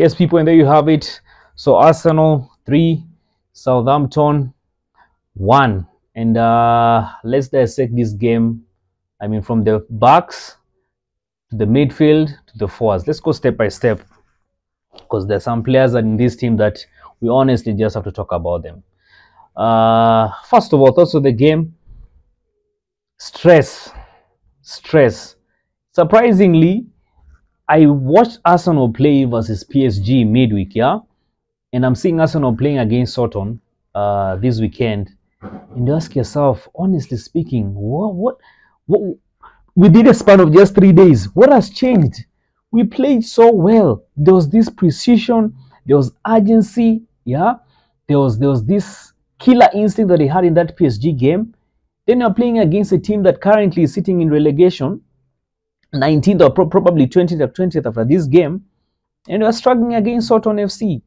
Yes, people, and there you have it. So Arsenal three, Southampton one, and uh, let's dissect this game. I mean, from the backs to the midfield to the forwards. Let's go step by step because there's some players in this team that we honestly just have to talk about them. Uh, first of all, thoughts of the game. Stress, stress. Surprisingly, I watched Arsenal play versus PSG midweek, yeah, and I'm seeing Arsenal playing against Soton uh, this weekend, and you ask yourself, honestly speaking, what, what, what, within a span of just three days, what has changed? We played so well. There was this precision, there was urgency, yeah, there was there was this killer instinct that they had in that PSG game. Then you're playing against a team that currently is sitting in relegation 19th or pro probably 20th or 20th after this game, and we are struggling against Soton FC.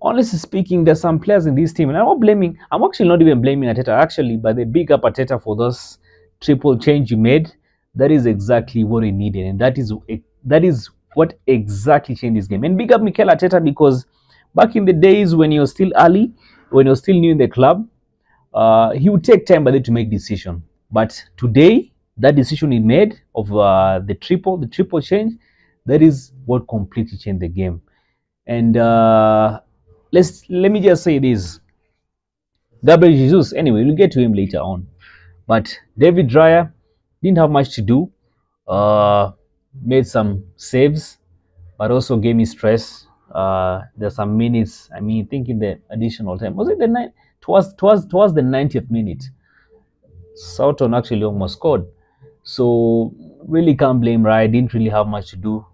Honestly speaking, there's some players in this team, and I'm not blaming, I'm actually not even blaming Arteta actually, but the big up Arteta for those triple change you made. That is exactly what he needed, and that is that is what exactly changed this game. And big up Mikel Arteta because back in the days when he was still early, when he was still new in the club, uh, he would take time by then to make decision. But today, that decision he made of uh, the triple, the triple change, that is what completely changed the game. And uh, let's let me just say this: Gabriel Jesus. Anyway, we'll get to him later on. But David Raya didn't have much to do. Uh, made some saves, but also gave me stress. Uh, there's some minutes. I mean, thinking the additional time was it the night? Towards towards the 90th minute, Southton actually almost scored. So really can't blame Raya. Didn't really have much to do.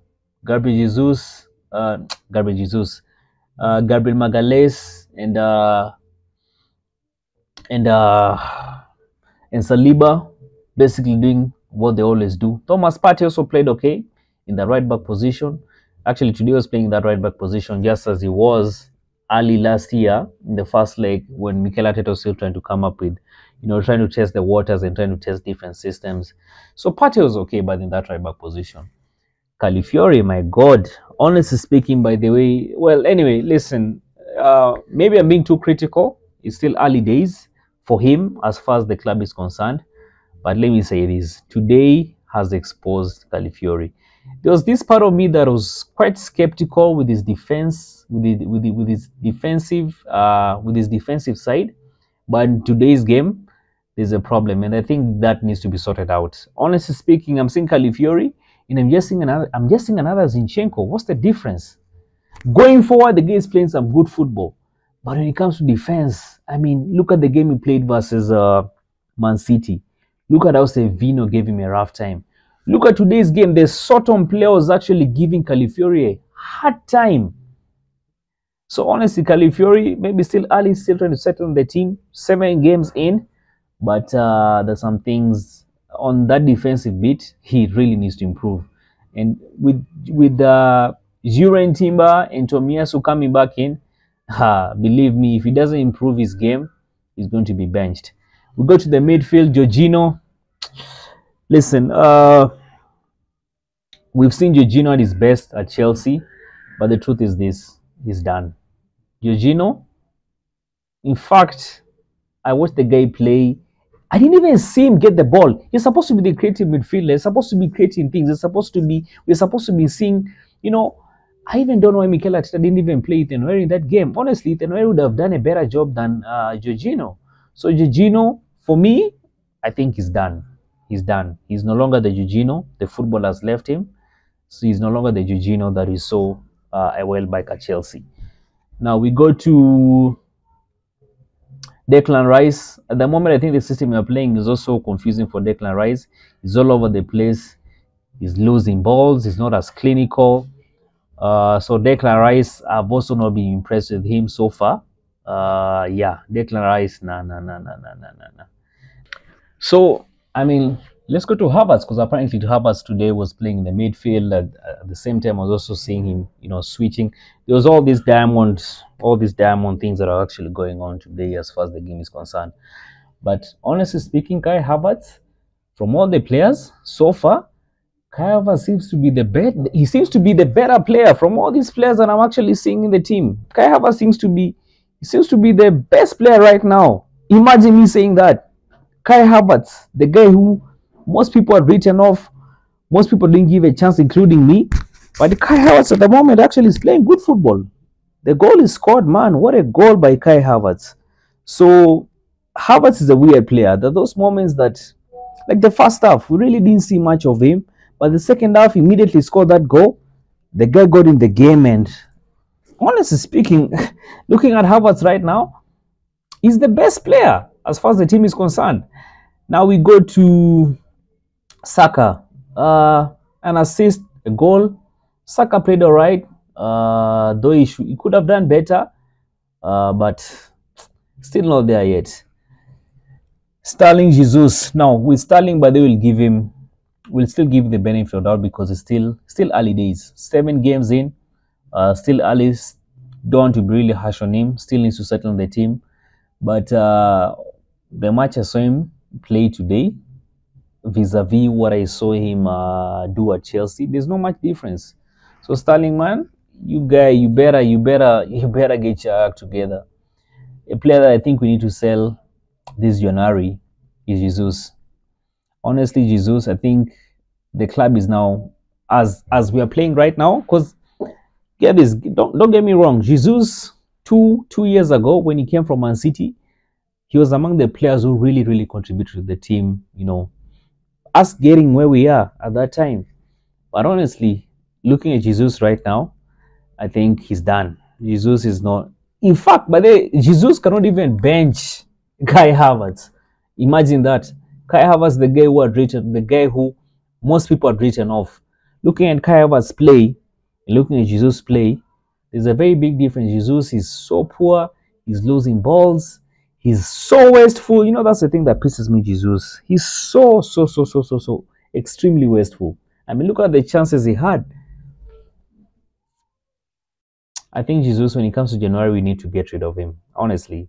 Gabriel Jesus, uh, Gabriel Jesus, uh, Gabriel Magalhaes, and uh, and uh, and Saliba basically doing what they always do. Thomas Partey also played okay in the right back position. Actually, today was playing that right back position just as he was early last year in the first leg when Mikel Arteta was still trying to come up with, you know, trying to test the waters and trying to test different systems. So Partey was okay, but in that right back position. Calafiori, my God, honestly speaking, by the way, well, anyway, listen, uh, maybe I'm being too critical. It's still early days for him as far as the club is concerned. But let me say this today has exposed Calafiori. There was this part of me that was quite skeptical with his defense, with the, with the, with his defensive, uh, with his defensive side. But today's game, there's a problem, and I think that needs to be sorted out. Honestly speaking, I'm seeing Calafiori, and I'm just seeing another. I'm just seeing another Zinchenko. What's the difference? Going forward, the guy is playing some good football, but when it comes to defense, I mean, look at the game he played versus uh, Man City. Look at how Savinho gave him a rough time. Look at today's game. The Soton player was actually giving Calafiori a hard time. So honestly, Calafiori maybe still early, still trying to settle on the team. Seven games in, but uh, there's some things on that defensive bit he really needs to improve. And with with uh, Jurrien Timber and Tomiyasu coming back in, uh, believe me, if he doesn't improve his game, he's going to be benched. We go to the midfield, Jorginho. Listen, uh, we've seen Jorginho at his best at Chelsea, but the truth is this: he's done. Jorginho, in fact, I watched the guy play. I didn't even see him get the ball. He's supposed to be the creative midfielder. He's supposed to be creating things. He's supposed to be. We're supposed to be seeing. You know, I even don't know why Mikel Arteta didn't even play Ware in that game. Honestly, Ware would have done a better job than uh, Jorginho. So Jorginho, for me, I think he's done. He's done. He's no longer the Jorginho. The football has left him. So he's no longer the Jorginho that we saw uh, a while back at Chelsea. Now we go to Declan Rice, at the moment, I think the system we are playing is also confusing for Declan Rice. He's all over the place. He's losing balls. He's not as clinical. Uh, so Declan Rice, I've also not been impressed with him so far. Uh, yeah, Declan Rice, nah, nah, nah, nah, nah, nah, nah. So, I mean, let's go to Havertz because apparently Havertz today was playing in the midfield. At, uh, at, the same time, I was also seeing him, you know, switching. There was all these diamonds, all these diamond things that are actually going on today as far as the game is concerned. But honestly speaking, Kai Havertz, from all the players so far, Kai Havertz seems to be the bet. He seems to be the better player from all these players that I'm actually seeing in the team. Kai Havertz seems to be he seems to be the best player right now. Imagine me saying that. Kai Havertz, the guy who most people had written off, most people didn't give a chance, including me. But Kai Havertz at the moment actually is playing good football. The goal is scored, man. What a goal by Kai Havertz. So Havertz is a weird player. There are those moments that, like the first half, we really didn't see much of him. But the second half, immediately scored that goal. The guy got in the game, and honestly speaking, looking at Havertz right now, he's the best player as far as the team is concerned. Now we go to Saka. Uh, an assist, a goal. Saka played all right, uh, though he, he could have done better, uh, but still not there yet. Sterling Jesus. Now with Sterling, but they will give him, will still give the benefit of doubt because it's still still early days. Seven games in, uh, still early. Don't want to be really harsh on him. Still needs to settle on the team. But uh, the match I saw him play today, vis-a-vis what I saw him uh, do at Chelsea, there's no much difference. So Sterling, man, you guy, you better, you better, you better get your act together. A player that I think we need to sell this January is Jesus. Honestly, Jesus, I think the club is now as as we are playing right now. Because get this, don't don't get me wrong, Jesus two two years ago when he came from Man City, he was among the players who really really contributed to the team. You know, us getting where we are at that time. But honestly, looking at Jesus right now, I think he's done. Jesus is not. In fact, by the Jesus cannot even bench Kai Havertz. Imagine that. Kai Havertz, the guy who had written, the guy who most people had written off. Looking at Kai Havertz play, looking at Jesus play, there's a very big difference. Jesus is so poor. He's losing balls. He's so wasteful. You know, that's the thing that pisses me, Jesus. He's so, so, so, so, so, so extremely wasteful. I mean, look at the chances he had. I think Jesus, when it comes to January, we need to get rid of him. Honestly,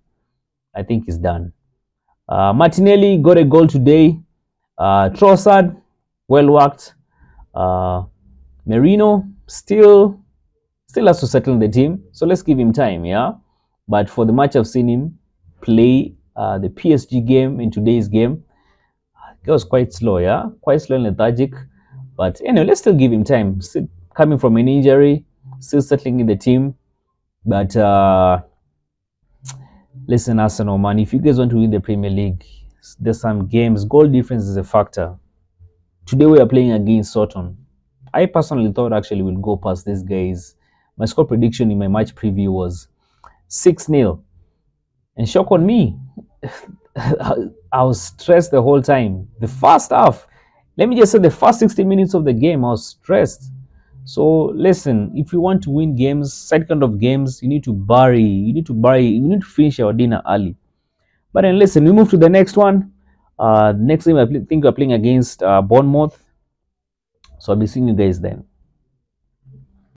I think he's done. Uh, Martinelli got a goal today. Uh, Trossard, well worked. Uh, Merino still still has to settle the team, so let's give him time, yeah. But for the match I've seen him play, uh, the PSG game in today's game, it was quite slow, yeah, quite slow and lethargic. But anyway, let's still give him time. Still coming from an injury, still settling in the team. But uh, listen, Arsenal, man, if you guys want to win the Premier League, there's some games. Goal difference is a factor. Today we are playing against Soton. I personally thought actually we'll go past these guys. My score prediction in my match preview was 6 0. And shock on me. I was stressed the whole time. The first half, let me just say the first 60 minutes of the game, I was stressed. So listen, if you want to win games, second of games, you need to bury, you need to bury, you need to finish your dinner early. But then listen, we move to the next one. Uh, next game I think we're playing against uh, Bournemouth. So I'll be seeing you guys then.